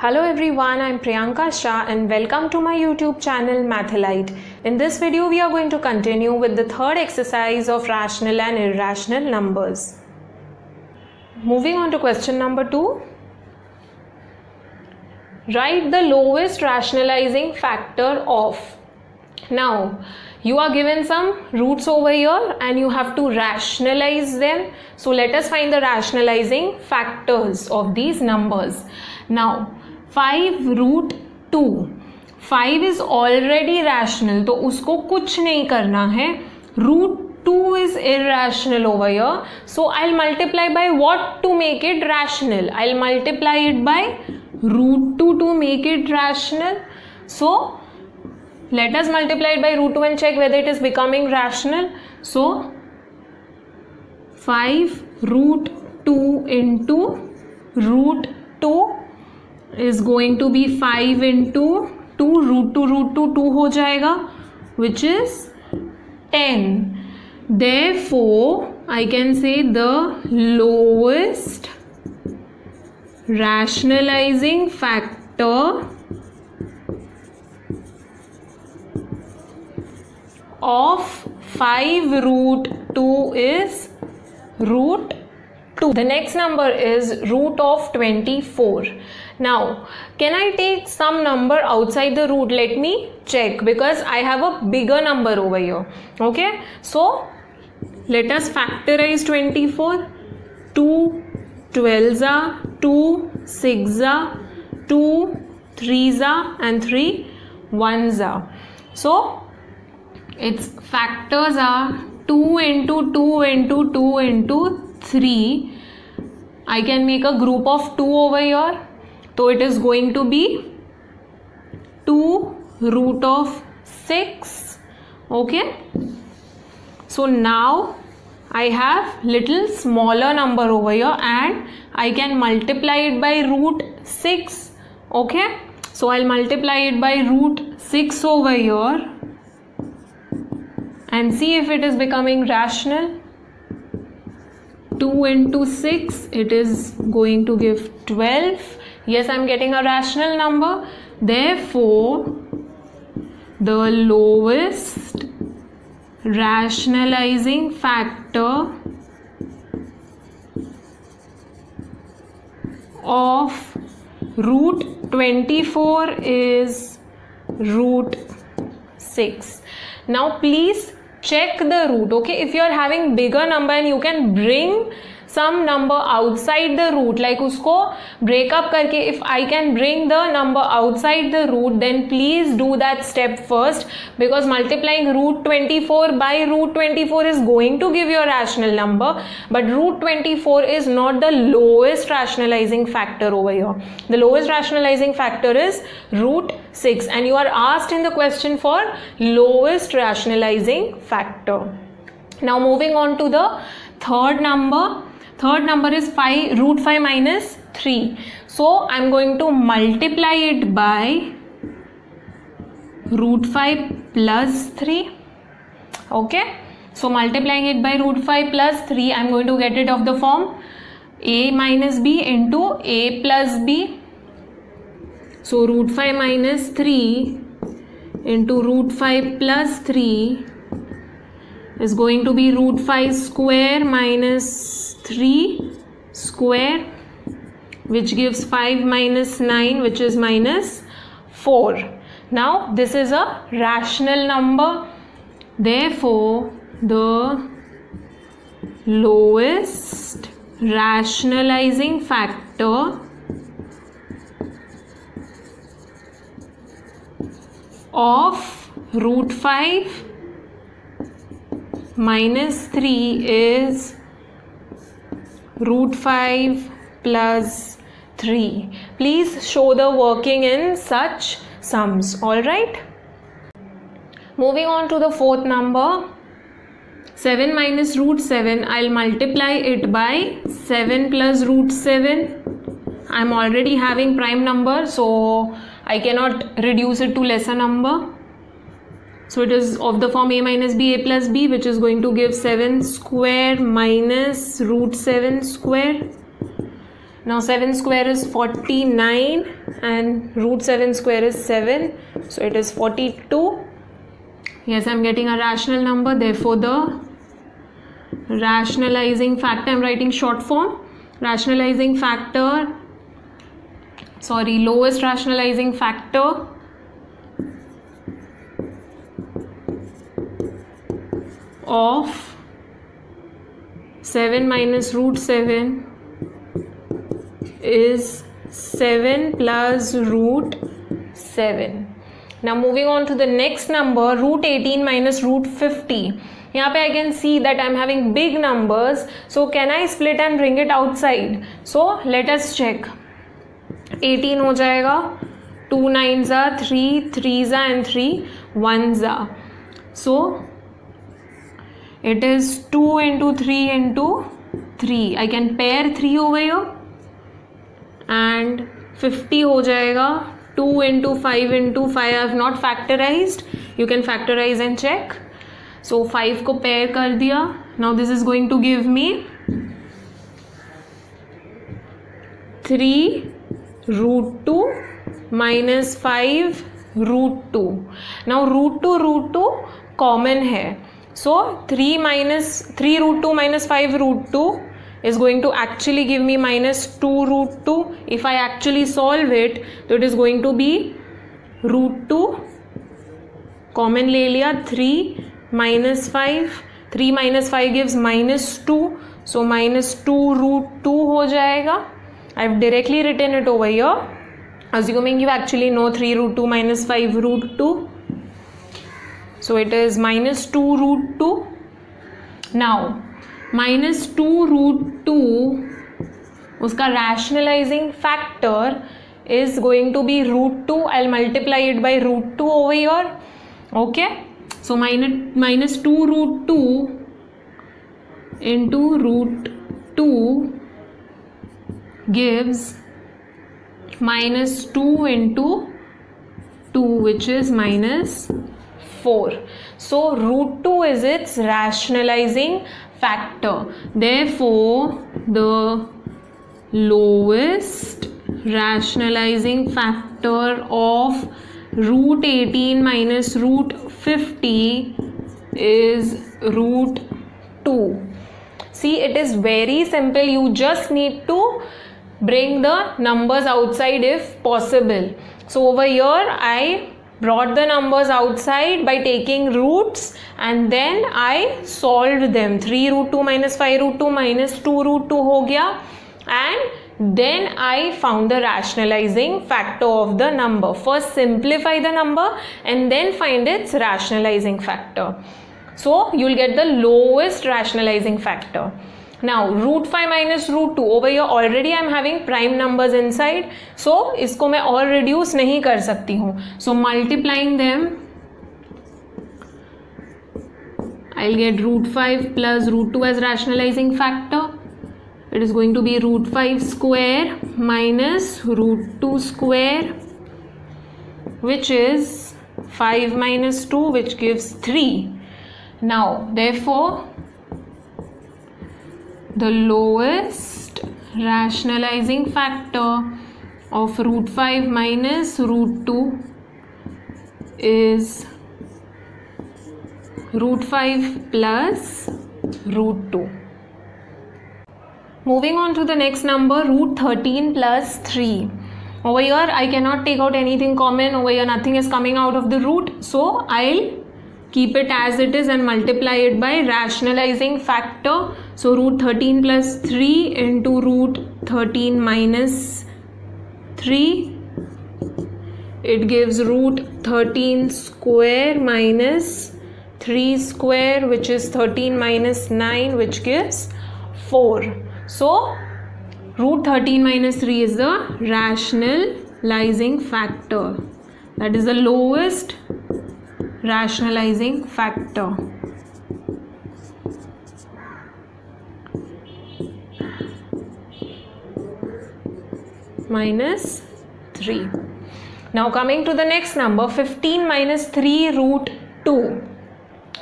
Hello everyone, I'm Priyanka Shah and welcome to my YouTube channel Mathalite. In this video, we are going to continue with the third exercise of rational and irrational numbers. Moving on to question number 2. Write the lowest rationalizing factor of. Now, you are given some roots over here and you have to rationalize them. So, let us find the rationalizing factors of these numbers. Now, five root two. Five is already rational तो उसको कुछ नहीं करना है। Root two is irrational over here so I multiply by what to make it rational I multiply it by root two to make it rational so let us multiplied by root two and check whether it is becoming rational so five root two in two root two is going to be 5 into 2 root 2 root 2 2 हो जाएगा which is 10 therefore I can say the lowest rationalizing factor of 5 root 2 is root 2. The next number is root of 24. now, can I take some number outside the root? Let me check because I have a bigger number over here. Okay, so let us factorize 24. 2 12s are 2 6s are 2 3s are and 3 1s are. So its factors are 2 into 2 into 2 into 3 I can make a group of 2 over here so it is going to be 2 root of 6 okay? So now I have little smaller number over here and I can multiply it by root 6 okay? So I'll multiply it by root 6 over here and see if it is becoming rational. 2 into 6 it is going to give 12 yes i'm getting a rational number. Therefore the lowest rationalizing factor of root 24 is root 6 now please check the root okay? If you are having bigger number and you can bring some number outside the root like usko break up karke if i can bring the number outside the root then please do that step first because multiplying root 24 by root 24 is going to give you a rational number but root 24 is not the lowest rationalizing factor over here. The lowest rationalizing factor is root 6 and you are asked in the question for lowest rationalizing factor. Now moving on to the third number third number is 5 root 5 minus 3 so i'm going to multiply it by root 5 plus 3 okay? So multiplying it by root 5 plus 3 i'm going to get it of the form a minus b into a plus b. So root 5 minus 3 into root 5 plus 3 is going to be root 5 square minus 3 square which gives 5 minus 9 which is minus 4. Now this is a rational number therefore the lowest rationalizing factor of root 5 minus 3 is root 5 plus 3. Please show the working in such sums. Alright. Moving on to the fourth number. 7 minus root 7. I'll multiply it by 7 plus root 7. I'm already having prime number so I cannot reduce it to lesser number. So it is of the form a minus b a plus b which is going to give 7 square minus root 7 square. now 7 square is 49 and root 7 square is 7 so it is 42 yes i'm getting a rational number therefore the rationalizing factor i'm writing short form. Rationalizing factor sorry lowest rationalizing factor of 7 minus root 7 is 7 plus root 7 now moving on to the next number root 18 minus root 50 यहाँ पे I can see that I'm having big numbers so can I split and bring it outside so let us check 18 हो जाएगा 2 nines are 3 threes are and 3 ones are so it is 2 into 3 into 3 I can pair 3 over here and 50 हो जाएगा 2 into 5 into 5 I have not factorized you can factorize and check so 5 को pair कर दिया now this is going to give me 3 root 2 minus 5 root 2 now root 2 root 2 common है so three minus three root two minus five root two is going to actually give me minus two root two if I actually solve it तो it is going to be root two common ले लिया three minus five three minus five gives minus two so minus two root two हो जाएगा. I have directly return it over your assuming you actually know three root two minus five root two so it is minus 2 root 2 now minus 2 root 2 उसका rationalizing factor is going to be root 2 I'll multiply it by root 2 over here okay so minus minus 2 root 2 into root 2 gives minus 2 into 2 which is minus 4 so root 2 is its rationalizing factor. Therefore the lowest rationalizing factor of root 18 minus root 50 is root 2 see it is very simple. You just need to bring the numbers outside if possible. So over here i brought the numbers outside by taking roots and then I solved them. 3 root 2 minus 5 root 2 minus 2 root 2 ho gaya. And then I found the rationalizing factor of the number. First simplify the number and then find its rationalizing factor. So you'll get the lowest rationalizing factor. Now root 5 minus root 2 over here already I am having prime numbers inside so इसको मैं और reduce नहीं कर सकती हूँ so multiplying them I'll get root 5 plus root 2 as rationalizing factor it is going to be root 5 square minus root 2 square which is 5 minus 2 which gives 3 now therefore the lowest rationalizing factor of root 5 minus root 2 is root 5 plus root 2 moving on to the next number root 13 plus 3 over here I cannot take out anything common. Over here nothing is coming out of the root. So I'll keep it as it is and multiply it by rationalizing factor. So root 13 plus 3 into root 13 minus 3 it gives root 13 square minus 3 square which is 13 minus 9 which gives 4 so root 13 minus 3 is the rationalizing factor. That is the lowest rationalizing factor. minus 3. Now coming to the next number 15 minus 3 root 2.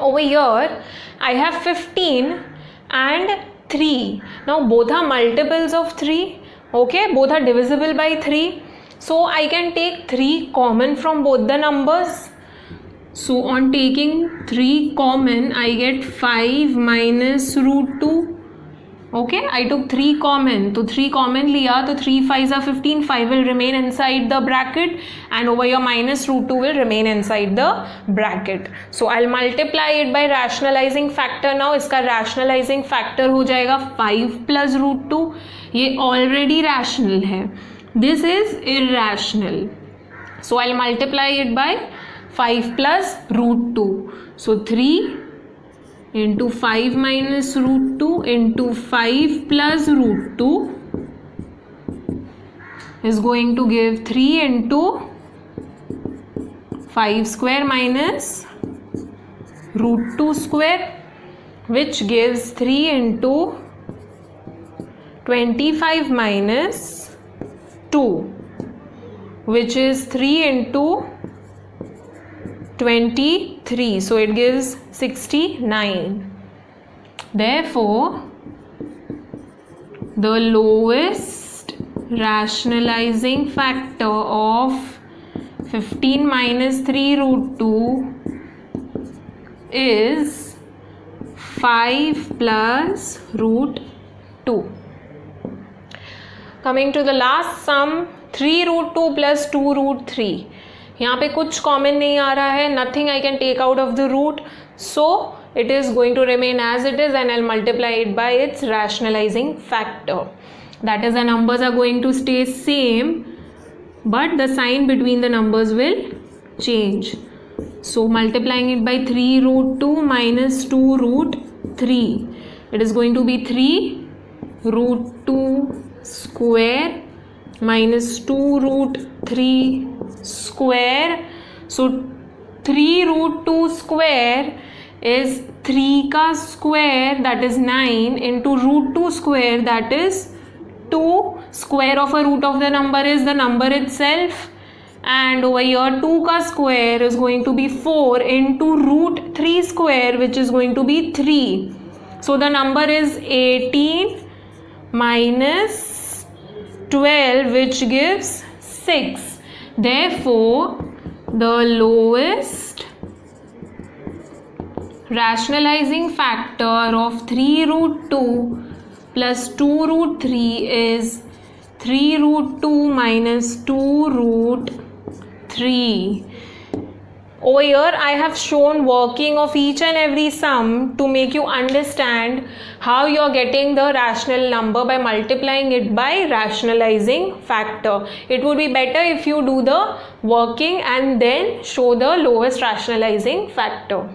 Over here I have 15 and 3. Now both are multiples of 3 okay both are divisible by 3 so I can take 3 common from both the numbers so on taking three common I get five minus root two okay I took three common तो three common लिया तो three five are fifteen five will remain inside the bracket and over your minus root two will remain inside the bracket so I multiply it by rationalising factor now इसका rationalising factor हो जाएगा five plus root two ये already rational है. This is irrational so I multiply it by 5 plus root 2 so 3 into 5 minus root 2 into 5 plus root 2 is going to give 3 into 5 square minus root 2 square which gives 3 into 25 minus 2 which is 3 into 23 so it gives 69 therefore the lowest rationalizing factor of 15 minus 3 root 2 is 5 plus root 2 coming to the last sum 3 root 2 plus 2 root 3 यहाँ पे कुछ common नहीं आ रहा है nothing I can take out of the root so it is going to remain as it is and L multiply it by its rationalising factor that is the numbers are going to stay same but the sign between the numbers will change so multiplying it by three root two minus two root three it is going to be three root two square minus two root three square. So 3 root 2 square is 3 ka square that is 9 into root 2 square that is 2 square of a root of the number is the number itself. And over here 2 ka square is going to be 4 into root 3 square which is going to be 3 so the number is 18 minus 12 which gives 6 Therefore, the lowest rationalizing factor of 3 root 2 plus 2 root 3 is 3 root 2 minus 2 root 3 over here I have shown working of each and every sum to make you understand how you are getting the rational number by multiplying it by rationalizing factor. It would be better if you do the working and then show the lowest rationalizing factor.